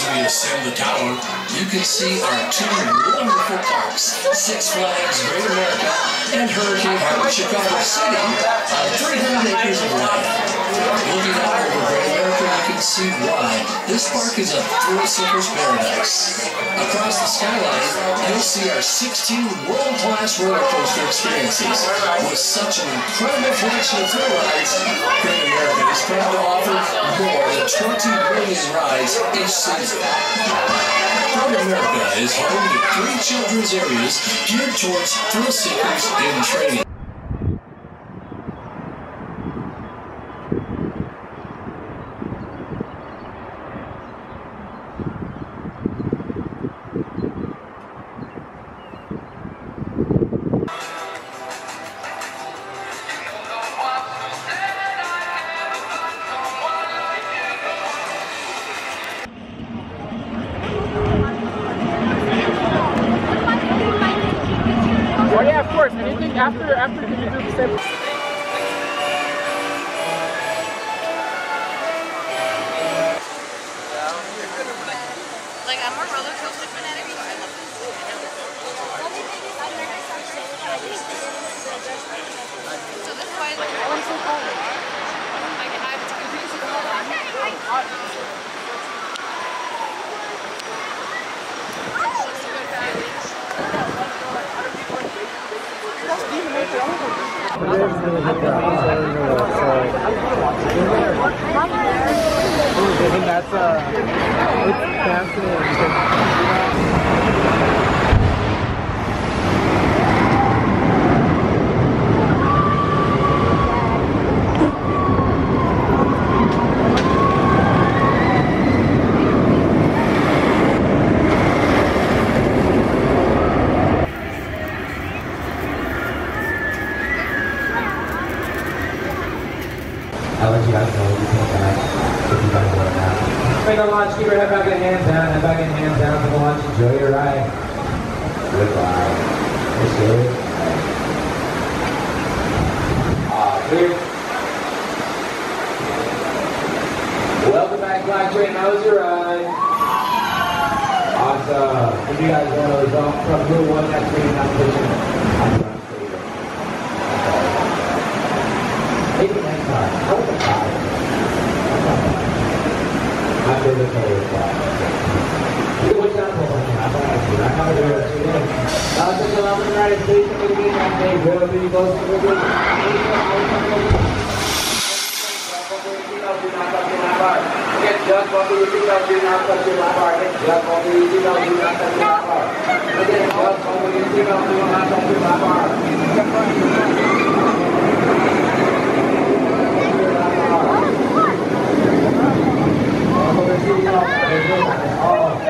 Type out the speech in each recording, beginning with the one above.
As we ascend the tower, you can see our two wonderful parks, Six Flags Great America and Hurricane Harbor Chicago City uh, on 300 acres of land. Looking out over Great America, you can see why this park is a thrill seeker's paradise. Across the skyline, you'll see our 16 world-class roller coaster experiences. With such an incredible collection of thrill rides, Great America is proud to offer more than 20 million rides each season. Great America is home to three children's areas geared towards thrill seekers in training. I think that's uh, it's fascinating a launch, keep your head back and hands because Oh,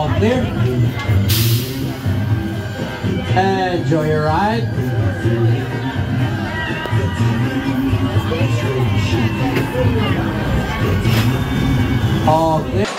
All clear? Enjoy your ride. All clear.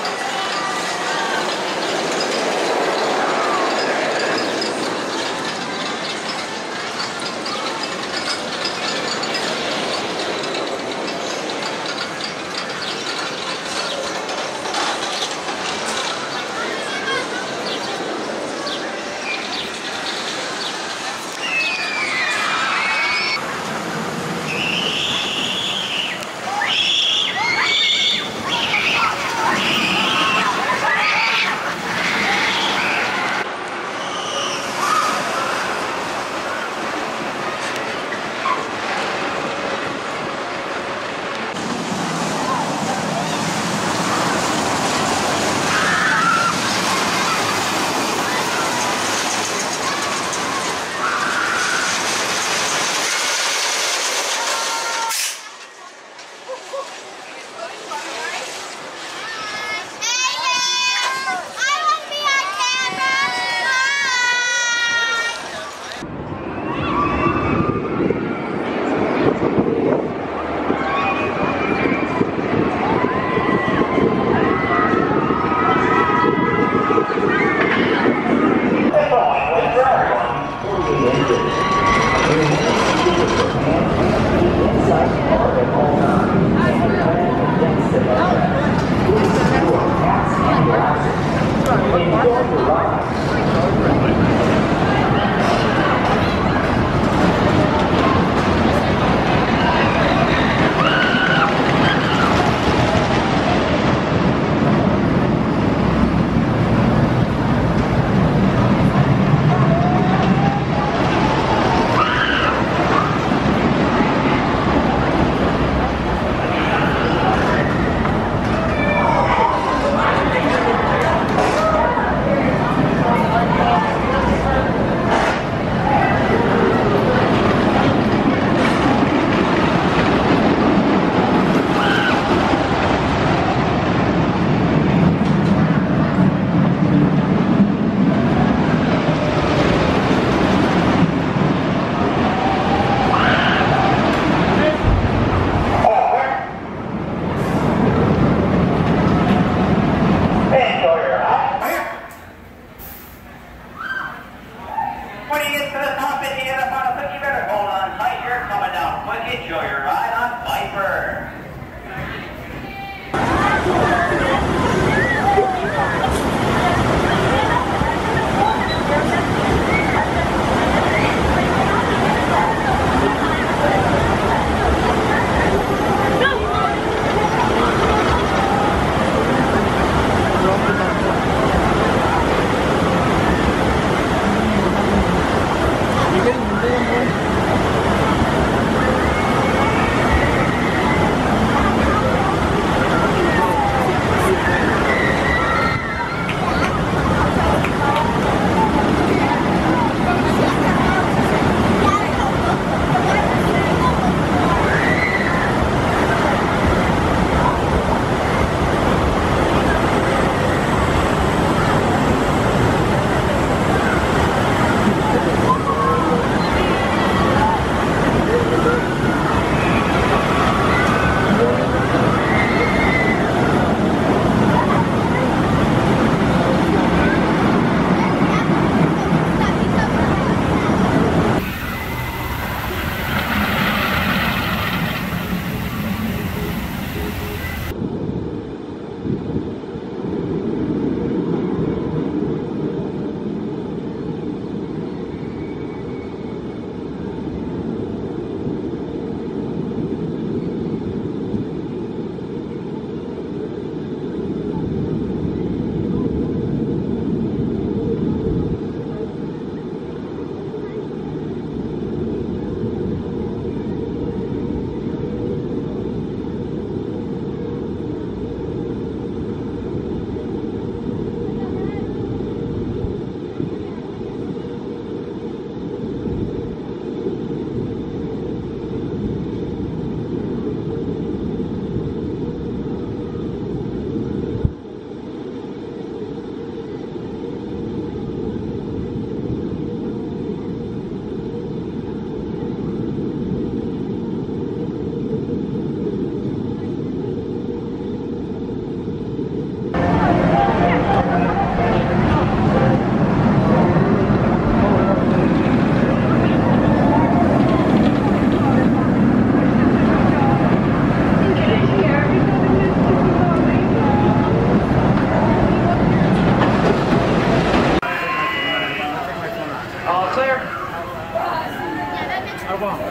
I won't.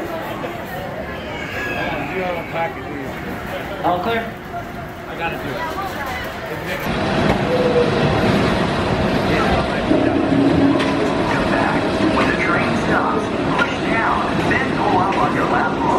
You don't pack it, you? All clear? I gotta do it. Back. When the train stops, push down, then pull up on your left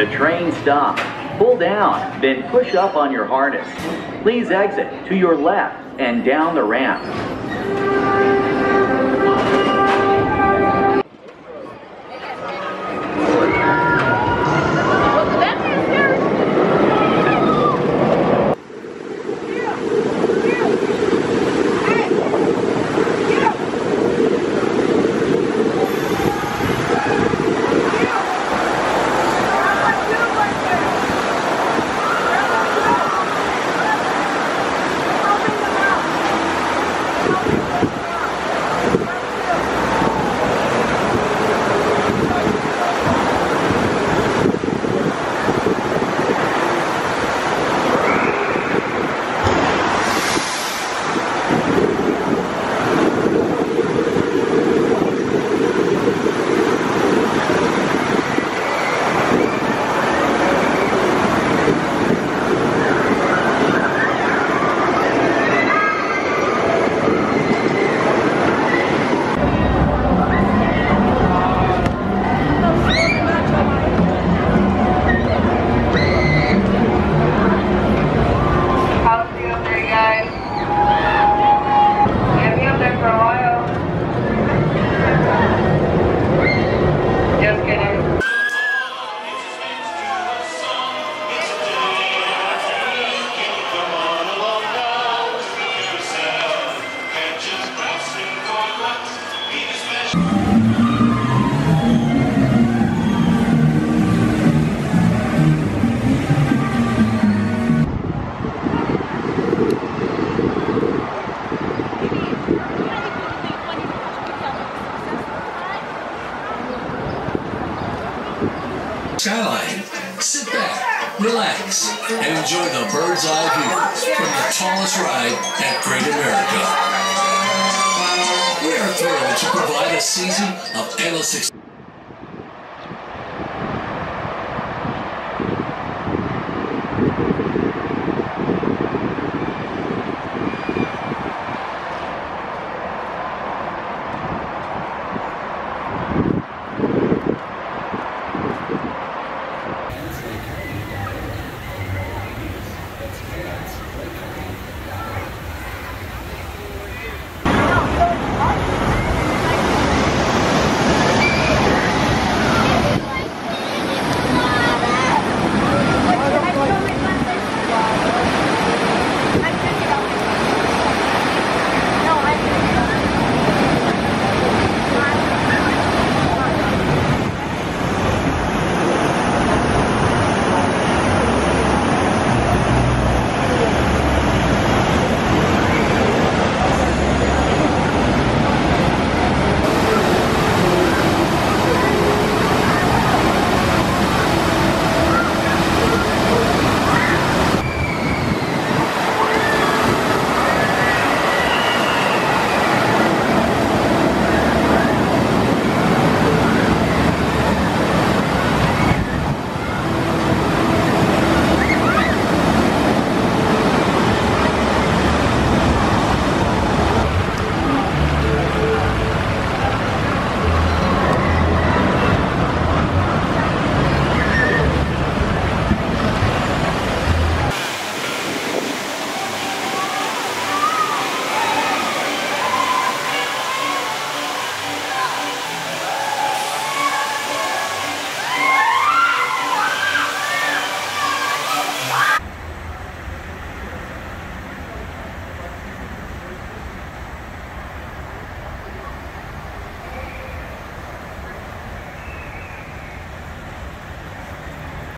the train stops, pull down, then push up on your harness. Please exit to your left and down the ramp.